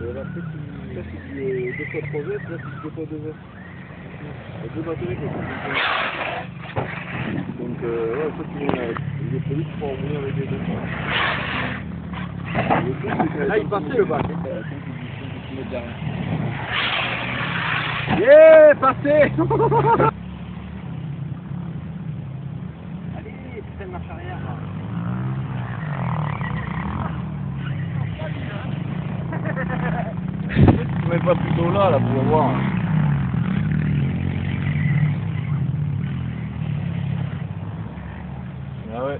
là, après, tu, euh, deux fois 3 heures, là, c'est deux fois 2 heures. A deux batteries sont Donc, euh, ouais, ça, tu mets les produits, tu peux en venir avec les deux. Le truc, c'est que Là, il passait le bac. Tu derrière. Yeah, passé Allez, fais une marche arrière. Mets pas plutôt là, là, pour voir. Ah ouais.